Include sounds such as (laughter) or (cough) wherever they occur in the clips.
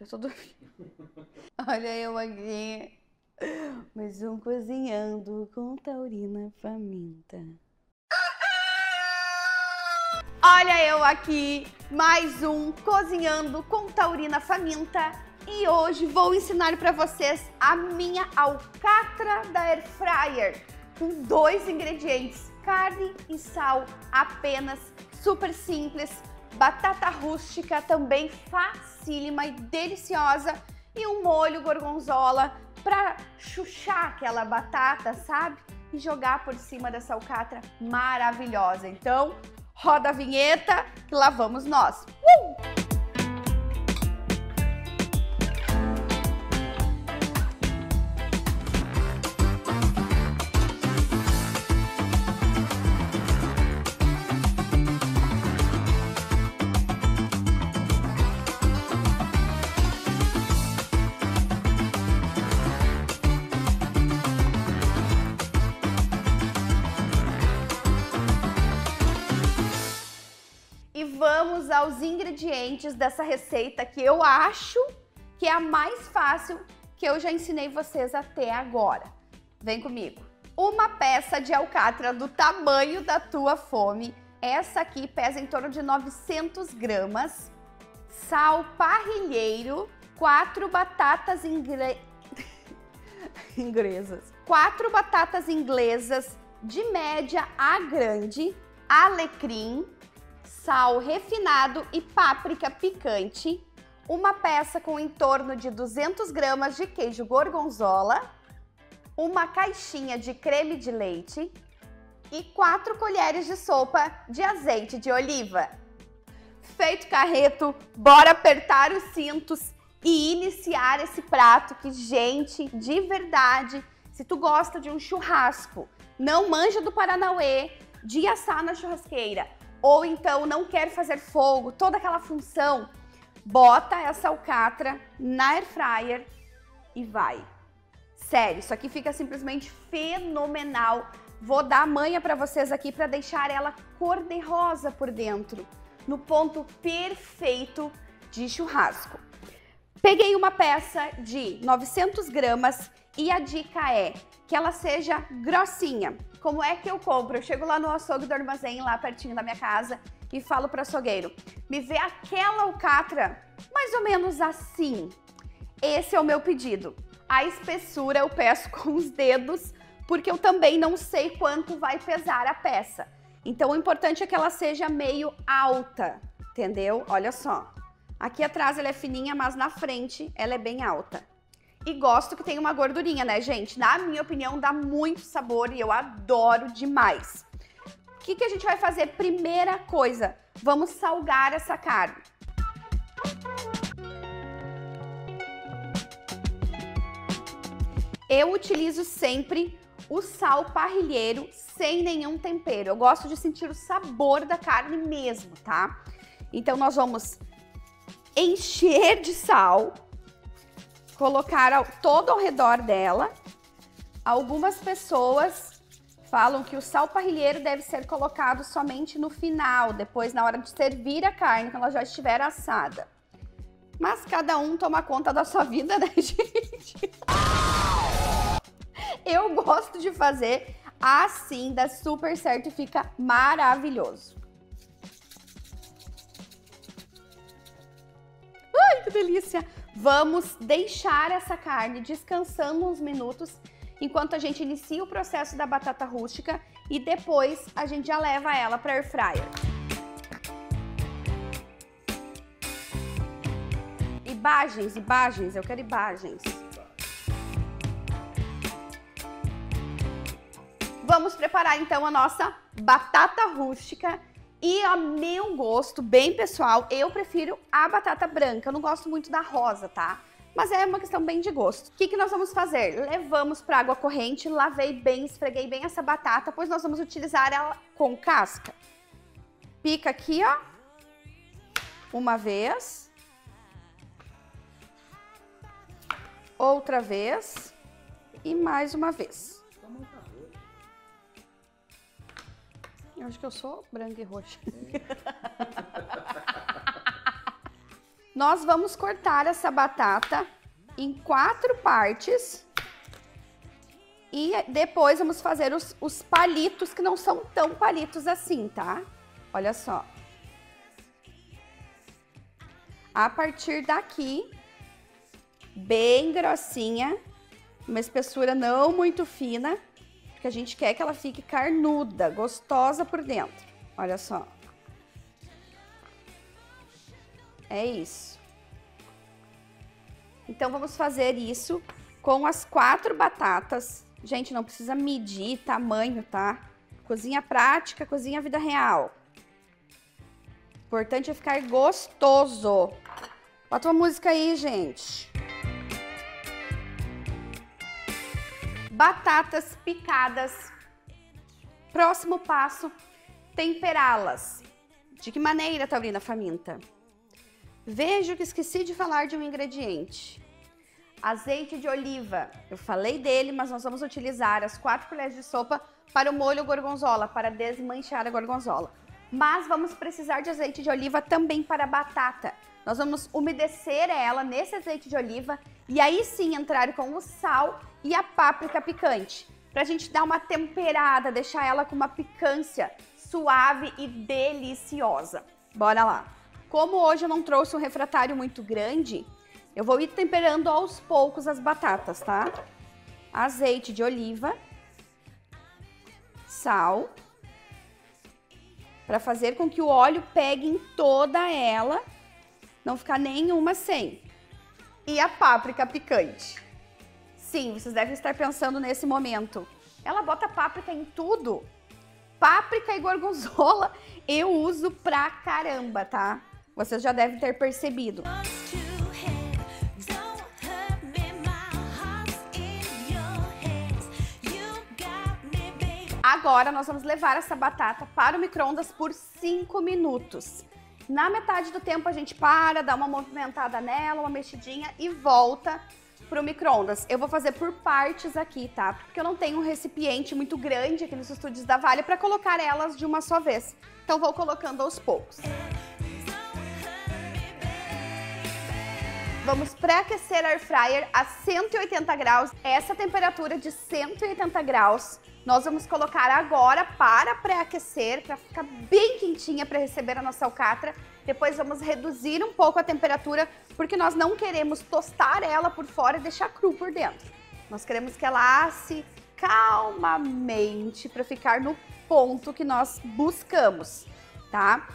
Eu tô dormindo. (laughs) Olha eu aqui. Mais um cozinhando com taurina faminta. Olha eu aqui, mais um cozinhando com taurina faminta. E hoje vou ensinar para vocês a minha alcatra da air fryer com dois ingredientes, carne e sal apenas, super simples, batata rústica também facílima e deliciosa e um molho gorgonzola para chuchar aquela batata, sabe? E jogar por cima dessa alcatra maravilhosa. Então, roda a vinheta e lá vamos nós. Uh! E vamos aos ingredientes dessa receita que eu acho que é a mais fácil que eu já ensinei vocês até agora. Vem comigo. Uma peça de alcatra do tamanho da tua fome. Essa aqui pesa em torno de 900 gramas. Sal parrilheiro. Quatro batatas ingre... (laughs) inglesas. Quatro batatas inglesas de média a grande. Alecrim sal refinado e páprica picante, uma peça com em torno de 200 gramas de queijo gorgonzola, uma caixinha de creme de leite e 4 colheres de sopa de azeite de oliva. Feito carreto, bora apertar os cintos e iniciar esse prato que, gente, de verdade, se tu gosta de um churrasco, não manja do Paranauê, de assar na churrasqueira, ou então não quer fazer fogo, toda aquela função, bota essa alcatra na air fryer e vai. Sério, isso aqui fica simplesmente fenomenal. Vou dar manha para vocês aqui para deixar ela cor de rosa por dentro, no ponto perfeito de churrasco. Peguei uma peça de 900 gramas e a dica é que ela seja grossinha. Como é que eu compro? Eu chego lá no açougue do armazém, lá pertinho da minha casa, e falo para o açougueiro, me vê aquela alcatra mais ou menos assim. Esse é o meu pedido. A espessura eu peço (laughs) com os dedos, porque eu também não sei quanto vai pesar a peça. Então o importante é que ela seja meio alta, entendeu? Olha só. Aqui atrás ela é fininha, mas na frente ela é bem alta. E gosto que tem uma gordurinha, né, gente? Na minha opinião, dá muito sabor e eu adoro demais. O que, que a gente vai fazer? Primeira coisa, vamos salgar essa carne. Eu utilizo sempre o sal parrilheiro sem nenhum tempero. Eu gosto de sentir o sabor da carne mesmo, tá? Então nós vamos encher de sal, colocar ao, todo ao redor dela. Algumas pessoas falam que o sal parrilheiro deve ser colocado somente no final, depois na hora de servir a carne, quando ela já estiver assada. Mas cada um toma conta da sua vida, né, (laughs) gente? Eu gosto de fazer assim, dá super certo e fica maravilhoso. Ai, que delícia! Vamos deixar essa carne descansando uns minutos enquanto a gente inicia o processo da batata rústica e depois a gente já leva ela para air fryer. Imagens, imagens, eu quero imagens. Vamos preparar então a nossa batata rústica e a meu gosto, bem pessoal, eu prefiro a batata branca. Eu não gosto muito da rosa, tá? Mas é uma questão bem de gosto. O que, que nós vamos fazer? Levamos para água corrente, lavei bem, esfreguei bem essa batata, pois nós vamos utilizar ela com casca. Pica aqui, ó. Uma vez. Outra vez. E mais uma vez. Eu acho que eu sou branca e roxa. (laughs) Nós vamos cortar essa batata em quatro partes. E depois vamos fazer os, os palitos, que não são tão palitos assim, tá? Olha só. A partir daqui, bem grossinha, uma espessura não muito fina, porque a gente quer que ela fique carnuda, gostosa por dentro. Olha só. É isso. Então, vamos fazer isso com as quatro batatas. Gente, não precisa medir tamanho, tá? Cozinha prática, cozinha vida real. Importante é ficar gostoso. Bota uma música aí, gente. Batatas picadas. Próximo passo, temperá-las. De que maneira, Taurina Faminta? Vejo que esqueci de falar de um ingrediente. Azeite de oliva. Eu falei dele, mas nós vamos utilizar as 4 colheres de sopa para o molho gorgonzola, para desmanchar a gorgonzola. Mas vamos precisar de azeite de oliva também para a batata. Nós vamos umedecer ela nesse azeite de oliva e aí sim entrar com o sal e a páprica picante. Para a gente dar uma temperada, deixar ela com uma picância suave e deliciosa. Bora lá! Como hoje eu não trouxe um refratário muito grande, eu vou ir temperando aos poucos as batatas, tá? Azeite de oliva, sal, para fazer com que o óleo pegue em toda ela, não ficar nenhuma sem. E a páprica picante. Sim, vocês devem estar pensando nesse momento. Ela bota páprica em tudo. Páprica e gorgonzola (laughs) eu uso pra caramba, tá? Vocês já devem ter percebido. Agora nós vamos levar essa batata para o micro-ondas por 5 minutos. Na metade do tempo a gente para, dá uma movimentada nela, uma mexidinha e volta para o micro-ondas. Eu vou fazer por partes aqui, tá? Porque eu não tenho um recipiente muito grande aqui nos estúdios da Vale para colocar elas de uma só vez. Então vou colocando aos poucos. Vamos pré-aquecer a air fryer a 180 graus. Essa temperatura de 180 graus nós vamos colocar agora para pré-aquecer, para ficar bem quentinha para receber a nossa alcatra. Depois vamos reduzir um pouco a temperatura, porque nós não queremos tostar ela por fora e deixar cru por dentro. Nós queremos que ela asse calmamente para ficar no ponto que nós buscamos, tá?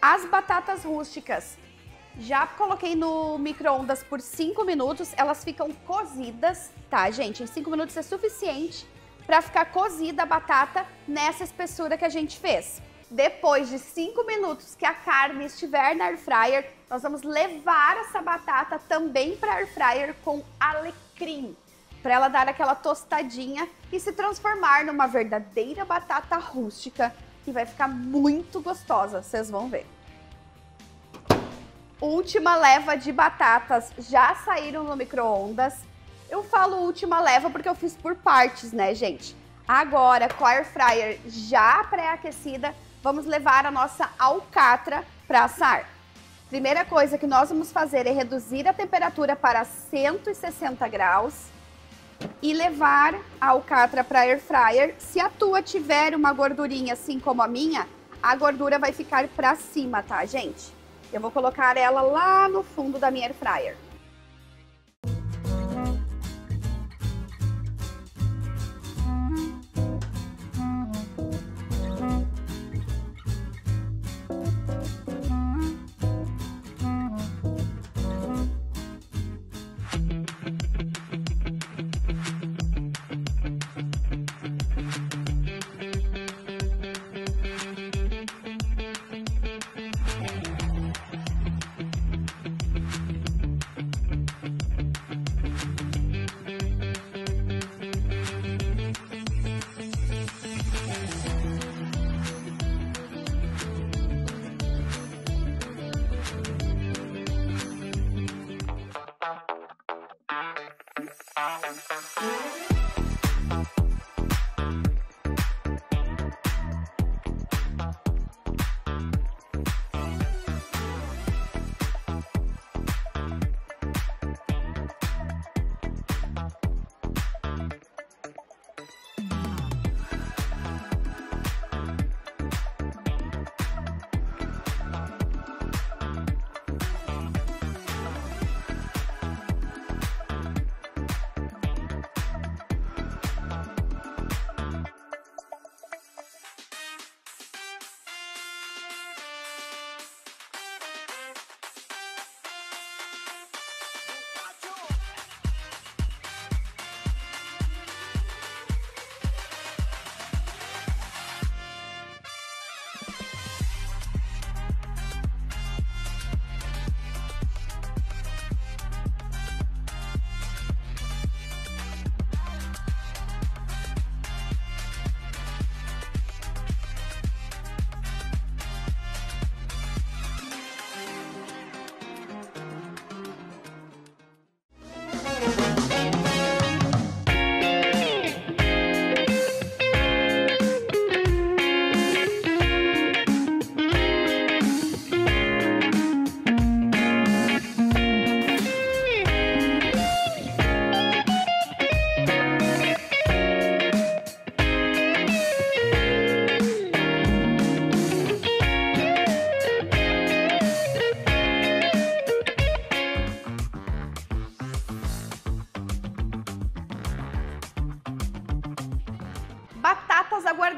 As batatas rústicas, já coloquei no micro-ondas por 5 minutos, elas ficam cozidas, tá, gente? Em 5 minutos é suficiente para ficar cozida a batata nessa espessura que a gente fez. Depois de 5 minutos que a carne estiver na air fryer, nós vamos levar essa batata também para air fryer com alecrim, para ela dar aquela tostadinha e se transformar numa verdadeira batata rústica que vai ficar muito gostosa, vocês vão ver. Última leva de batatas já saíram no micro-ondas. Eu falo última leva porque eu fiz por partes, né, gente? Agora, com a air fryer já pré-aquecida, vamos levar a nossa alcatra para assar. Primeira coisa que nós vamos fazer é reduzir a temperatura para 160 graus e levar a alcatra para air fryer. Se a tua tiver uma gordurinha assim como a minha, a gordura vai ficar para cima, tá, gente? Eu vou colocar ela lá no fundo da minha air fryer.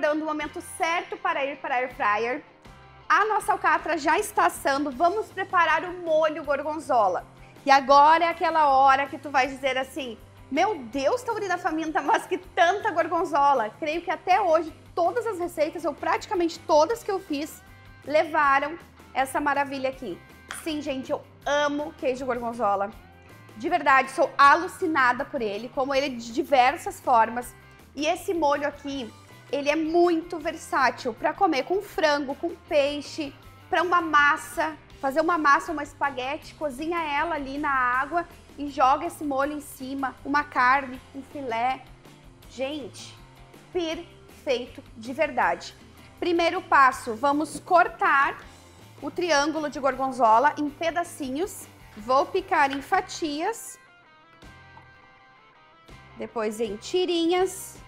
Esperando o momento certo para ir para a air fryer. A nossa alcatra já está assando, vamos preparar o molho gorgonzola. E agora é aquela hora que tu vai dizer assim, meu Deus, Taurina Faminta, mas que tanta gorgonzola. Creio que até hoje todas as receitas, ou praticamente todas que eu fiz, levaram essa maravilha aqui. Sim, gente, eu amo queijo gorgonzola. De verdade, sou alucinada por ele, como ele de diversas formas. E esse molho aqui, ele é muito versátil para comer com frango, com peixe, para uma massa, fazer uma massa, uma espaguete, cozinha ela ali na água e joga esse molho em cima, uma carne, um filé. Gente, perfeito de verdade. Primeiro passo, vamos cortar o triângulo de gorgonzola em pedacinhos. Vou picar em fatias, depois em tirinhas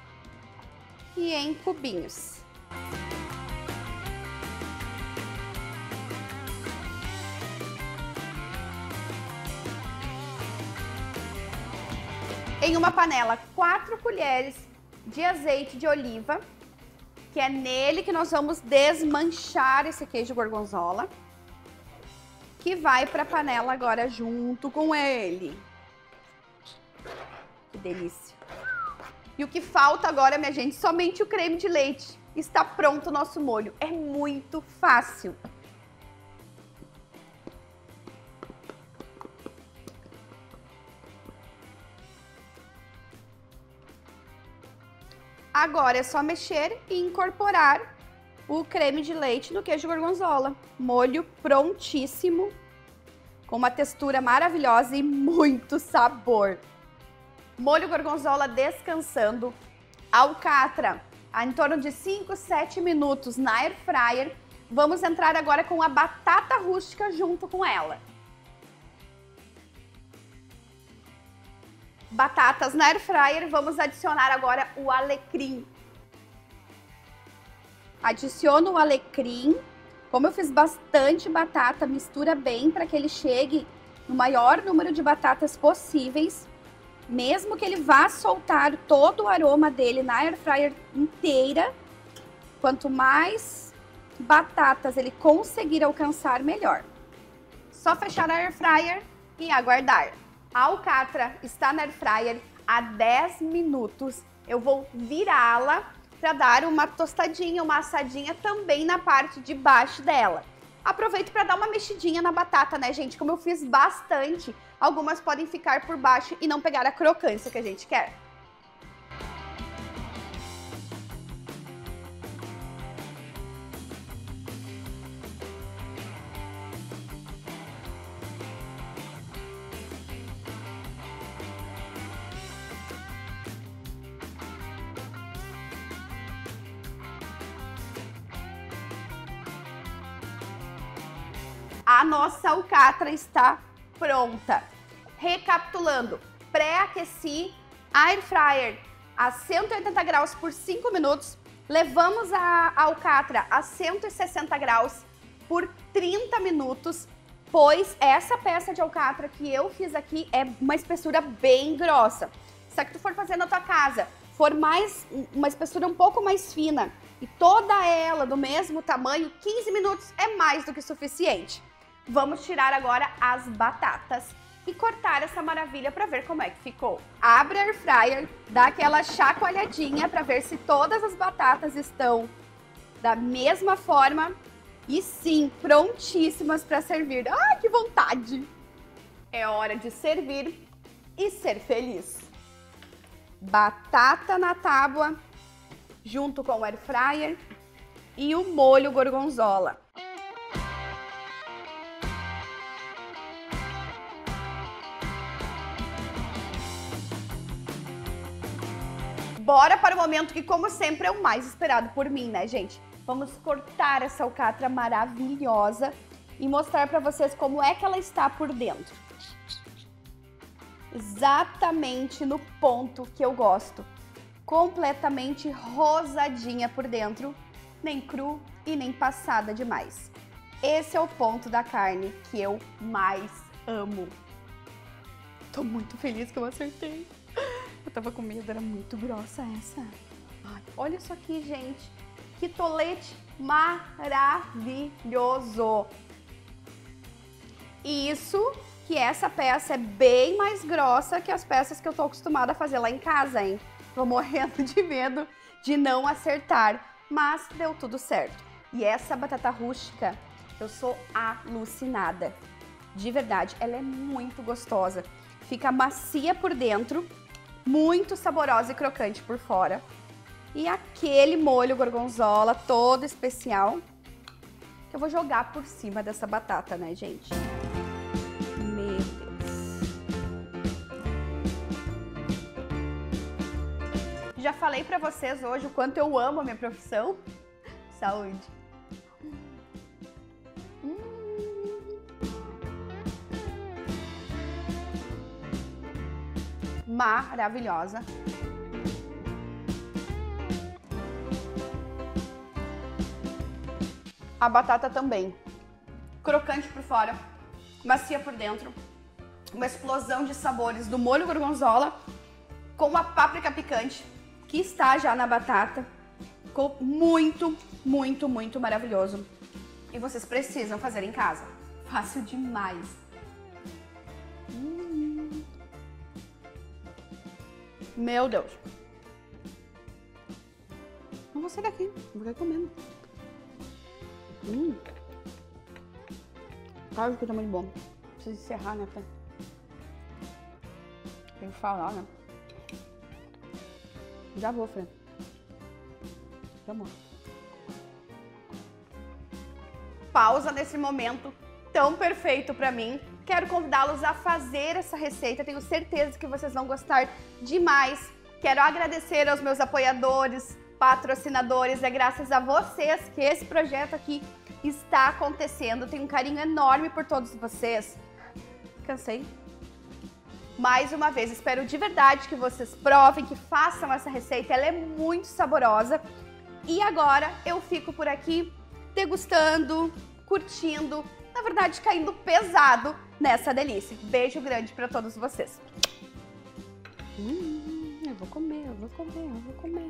e em cubinhos. Em uma panela, 4 colheres de azeite de oliva, que é nele que nós vamos desmanchar esse queijo gorgonzola, que vai para a panela agora junto com ele. Que delícia. E o que falta agora, minha gente, somente o creme de leite. Está pronto o nosso molho. É muito fácil. Agora é só mexer e incorporar o creme de leite no queijo gorgonzola. Molho prontíssimo, com uma textura maravilhosa e muito sabor molho gorgonzola descansando, alcatra em torno de 5, 7 minutos na air fryer. Vamos entrar agora com a batata rústica junto com ela. Batatas na air fryer, vamos adicionar agora o alecrim. Adiciono o alecrim. Como eu fiz bastante batata, mistura bem para que ele chegue no maior número de batatas possíveis mesmo que ele vá soltar todo o aroma dele na air fryer inteira, quanto mais batatas ele conseguir alcançar, melhor. Só fechar a air fryer e aguardar. A alcatra está na air fryer há 10 minutos. Eu vou virá-la para dar uma tostadinha, uma assadinha também na parte de baixo dela. Aproveito para dar uma mexidinha na batata, né, gente? Como eu fiz bastante, algumas podem ficar por baixo e não pegar a crocância que a gente quer. a nossa alcatra está pronta. Recapitulando, pré-aqueci air fryer a 180 graus por 5 minutos, levamos a alcatra a 160 graus por 30 minutos, pois essa peça de alcatra que eu fiz aqui é uma espessura bem grossa. Se a que tu for fazer na tua casa for mais uma espessura um pouco mais fina e toda ela do mesmo tamanho, 15 minutos é mais do que suficiente. Vamos tirar agora as batatas e cortar essa maravilha para ver como é que ficou. Abre a air fryer, dá aquela chacoalhadinha para ver se todas as batatas estão da mesma forma e sim, prontíssimas para servir. Ai, que vontade! É hora de servir e ser feliz. Batata na tábua junto com o air fryer e o molho gorgonzola. Bora para o momento que, como sempre, é o mais esperado por mim, né, gente? Vamos cortar essa alcatra maravilhosa e mostrar para vocês como é que ela está por dentro. Exatamente no ponto que eu gosto. Completamente rosadinha por dentro, nem cru e nem passada demais. Esse é o ponto da carne que eu mais amo. Tô muito feliz que eu acertei. Tava com medo, era muito grossa essa. Olha isso aqui, gente. Que tolete maravilhoso! Isso que essa peça é bem mais grossa que as peças que eu tô acostumada a fazer lá em casa, hein? Tô morrendo de medo de não acertar, mas deu tudo certo. E essa batata rústica, eu sou alucinada. De verdade, ela é muito gostosa. Fica macia por dentro, muito saborosa e crocante por fora. E aquele molho gorgonzola todo especial que eu vou jogar por cima dessa batata, né, gente? Meu Deus. Já falei pra vocês hoje o quanto eu amo a minha profissão. (laughs) Saúde. Maravilhosa. A batata também. Crocante por fora, macia por dentro. Uma explosão de sabores do molho gorgonzola com a páprica picante que está já na batata. Ficou muito, muito, muito maravilhoso. E vocês precisam fazer em casa. Fácil demais. Meu Deus. Não vou sair daqui. Vou ficar comendo. Hum. Claro que tá muito bom. Preciso encerrar, né, Fê? Tem que falar, né? Já vou, Fê. Já. Pausa nesse momento tão perfeito pra mim Quero convidá-los a fazer essa receita, tenho certeza que vocês vão gostar demais. Quero agradecer aos meus apoiadores, patrocinadores, é graças a vocês que esse projeto aqui está acontecendo. Tenho um carinho enorme por todos vocês. Cansei. Mais uma vez, espero de verdade que vocês provem, que façam essa receita, ela é muito saborosa. E agora eu fico por aqui degustando, curtindo, na verdade caindo pesado nessa delícia. Beijo grande para todos vocês. Hum, eu vou comer, eu vou comer, eu vou comer.